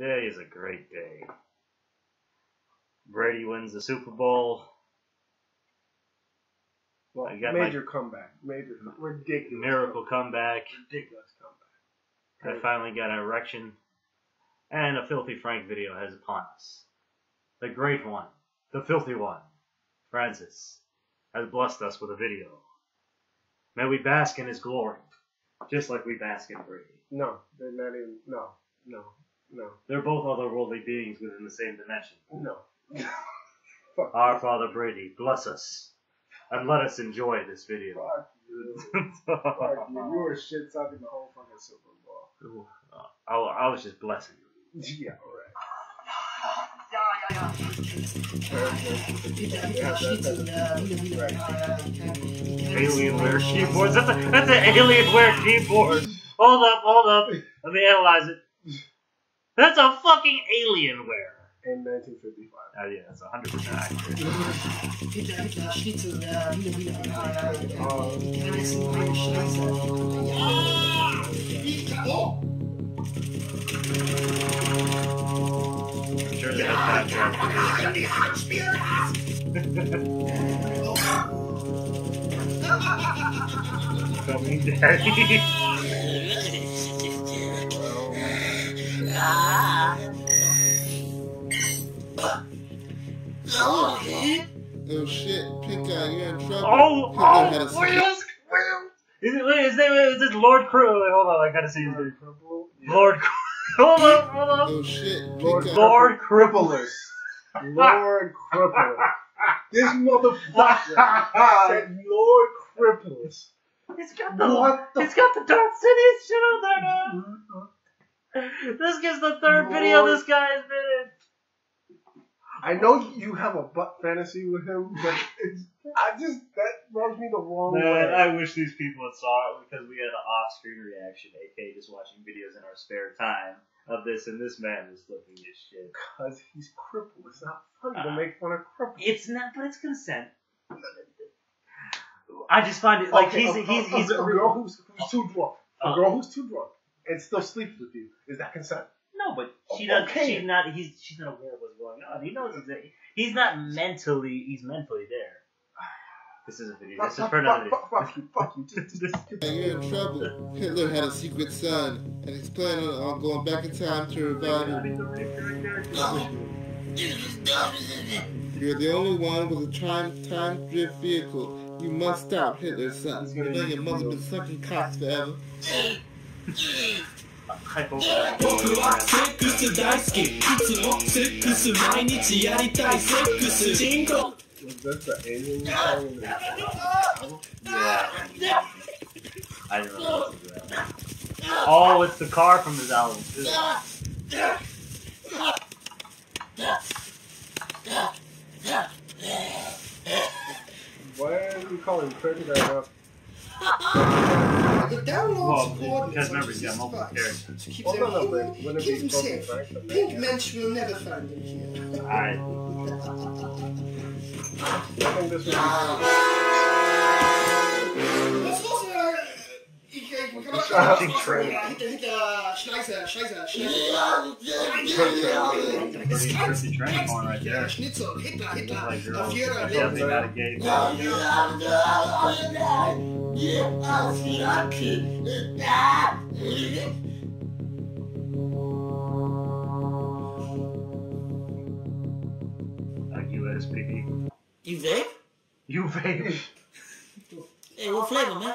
Today is a great day. Brady wins the Super Bowl. Well, I got my- major comeback. Major, ridiculous. Miracle comeback. Ridiculous comeback. I finally got an erection. And a filthy Frank video has upon us. The great one, the filthy one, Francis, has blessed us with a video. May we bask in his glory, just like we bask in Brady. No, they're not even. No, no, no, They're both otherworldly beings within the same dimension. no. Our Father Brady, bless us, and let us enjoy this video. Fuck you. Fuck you. You were shit talking the whole fucking Super Bowl. Uh, I, I was just blessing you. Yeah, alright. Alienware keyboards. That's, a, that's an Alienware keyboard. Hold up, hold up. Let me analyze it. That's a fucking Alienware. In 1955. Oh yeah, that's 100% accurate. Sure they have that Coming daddy. Oh shit, Pink you're in trouble. Oh, Hitler oh, Wheels, Wheels. Is it, wait, his name is this Lord Crew? Wait, hold on, I gotta see his name. Lord Cr- Hold up, hold up. Oh shit, Lord, Lord Cripple. Cripplers. Lord Cripple. This motherfucker said Lord Cripplers. It's got the What the it's got the Dark City shit on there now. This is the third video this guy has been in. I know you have a butt fantasy with him, but it's, I just that rubs me the wrong Man, way. I wish these people had saw it because we had an off-screen reaction, aka just watching videos in our spare time of this, and this man is looking at shit. Because he's crippled. It's not funny to make fun of cripples. It's not, but it's consent. I just find it like Okay, he's a, he's a- he's a, girl who's, who's too drunk. A Uh. girl who's too drunk and still sleeps with you. Is that consent? No, but she does. Okay. She's not. He's. She's not aware of what's going on. He knows. He's, he's not mentally. He's mentally there. This is a video. This is fuck, for another fuck, fuck, fuck you, fuck you. Just, just, just, You're in trouble. Hitler had a secret son, and he's planning on going back in time to revive him. You're the only one with a time time drift vehicle. You must stop Hitler's son. You know your mother's been sucking cocks forever. I hope 僕はセックス大好きいつもセックス毎日やりたいセックス人口 was that the alien song in the album? Yeah. I didn't really listen to that. Oh, it's the car from his album. too. Why are you calling Craig that up? The downloads Well, coordinates because on remember, he's got these multiple spots characters. to keep Hold them on, hidden, wait, wouldn't keep be them Kobe safe. Bryant, Pink man? Mensch will never find them here. I, I think this would Fucking Trey. Hinter, hinter, Scheiße, Scheiße, Scheiße. pretty trippy train going right Ja, there. Schnitzel, Hitler, Hitler. Like girls, Auf Führer, definitely not a gay. Like USPD. You vape? You vape. Hey, what flavor, man?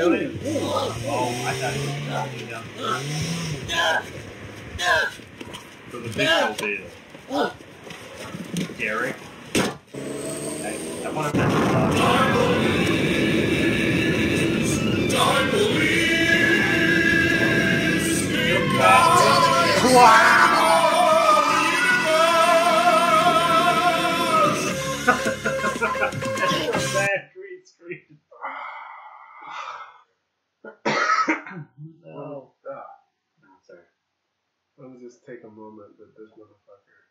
Really? Oh, I thought it was down. For the big old deal. Gary. I, I wonder if that's uh, Let take a moment that this motherfucker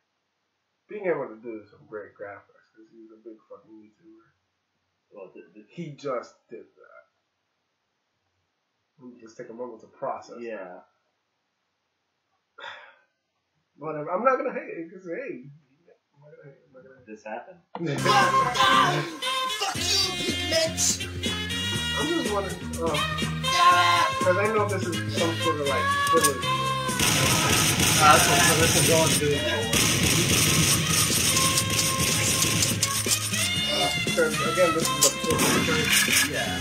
being able to do some great graphics because he's a big fucking YouTuber. Well, the, the, He just did that. Let me just take a moment to process. yeah. Whatever. I'm not gonna hate it because hey, I'm not gonna hate. I'm not gonna This happened. hate. Fuck you! I'm just wondering uh, because I know this is some sort of like village. Uh, that's what this is going to. Again, this is village. Yeah.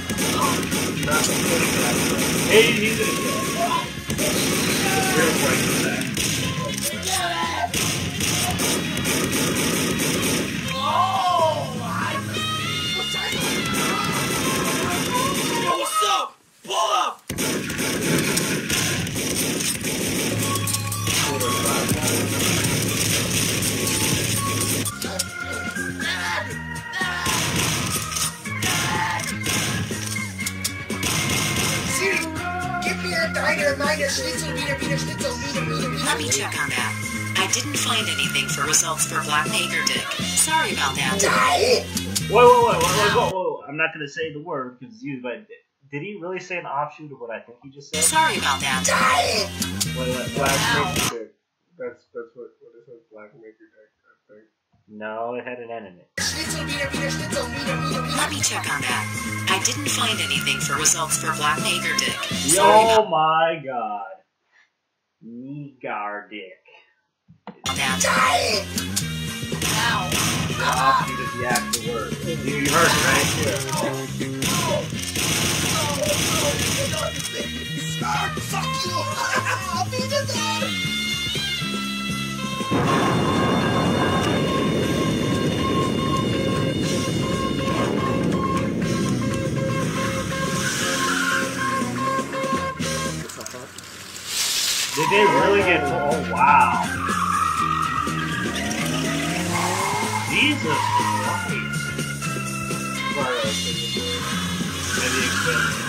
Hey, he's gonna go. Real quick for. What's up? Pull up! A schnitzel, wiener, wiener, schnitzel, wiener, wiener, wiener. Let me check on that. I didn't find anything for results for Black Neighbor Dick. Sorry about that. Die! Wait, wait, wait, wait, wait, wait, wait. I'm not gonna say the word because you. But did he really say an offshoot of what I think he just said? Sorry about that. Die! Wait, wait, Black wait. maker dick. That's that's what what is it? Black maker dick. I think. No, it had an N in it. Schnitzel, wiener, wiener, schnitzel, wiener, wiener, Let me check on that. I didn't find anything for results for Black Neighbor Dick. Sorry Oh my god. Nigar dick. that. Die! The offshoot of the actual word. You, you heard it, right? Fuck you! Auf Wiedersehen! Did they really get Oh, wow. Jesus Christ. Maybe extend.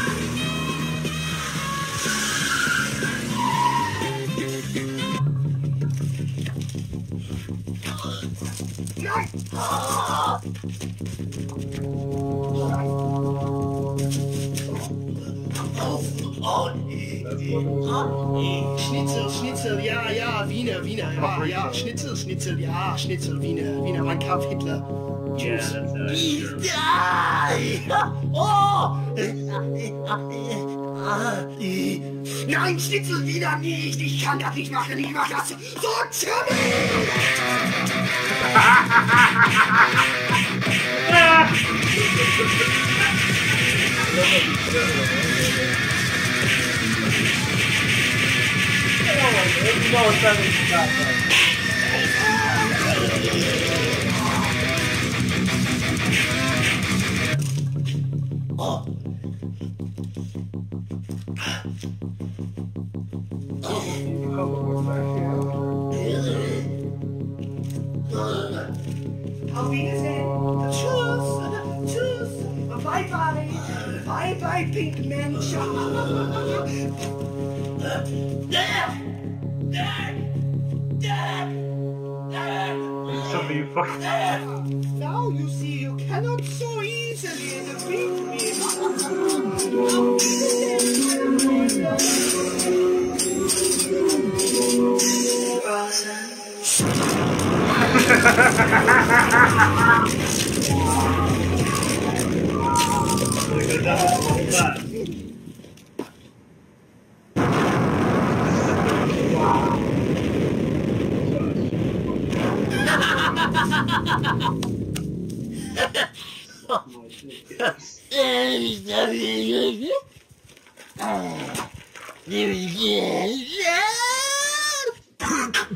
Oh, oh, oh, Schnitzel, Schnitzel, ja, ja, Wiener, Wiener, ja, ja, Schnitzel, Schnitzel, ja, Schnitzel, Wiener, Wiener, mein Kampf Hitler. Sure. Ja! Oh! Nein, Schnitzel wieder nicht! Ich kann das nicht machen, ich mach das so ziemlich! Auf Wiedersehen! Tschüss! Tschüss! Bye bye! Bye bye, Pink Mensch! Now you see you cannot so easily defeat me.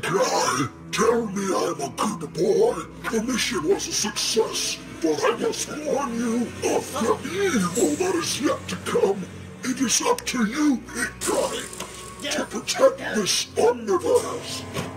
God, tell me I'm a good boy. The mission was a success, but I must warn you of the evil that is yet to come. It is up to you, Ikai, to protect this omniverse.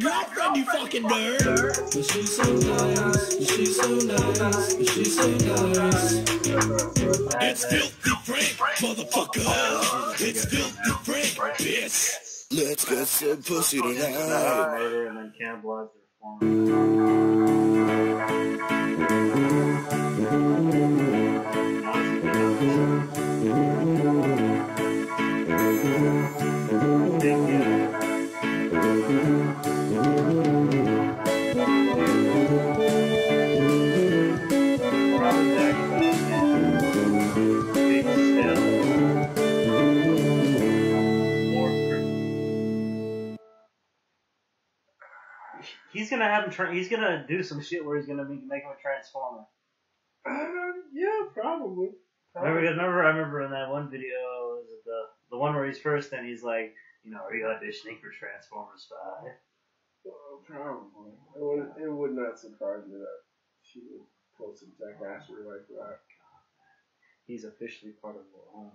Nerd. But she's so nice, but she's so nice, but she's so nice. It's filthy Frank, motherfucker. It's filthy Frank, bitch. Let's get some pussy tonight. And then. He's gonna have him. Tra- he's gonna do some shit where he's gonna make, make him a transformer. Uh, yeah, probably. Remember, remember, I remember in that one video, was it the the one where he's first and he's like, you know, are you auditioning for Transformers Five? Well, probably. It would, it would not surprise me that she would pull some jackassery like that. He's officially part of the. Oh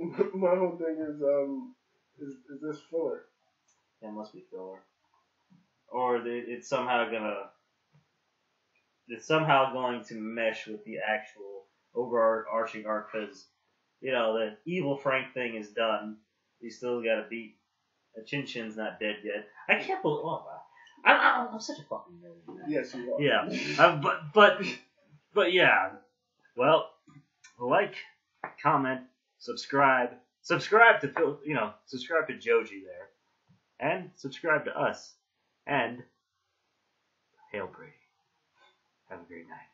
my god, My whole thing is, um, is, is this filler? that must be filler. Or it's somehow gonna. It's somehow going to mesh with the actual overarching arc because, you know, the evil Frank thing is done. You still gotta beat. Uh, Chin Chin's not dead yet. I can't believe. Oh, wow. I, I, I'm such a fucking nerd. Yes, you are. Yeah, uh, but but but yeah. Well, like, comment, subscribe, subscribe to Phil. You know, subscribe to Joji there, and subscribe to us, and hail Brady. Have a great night.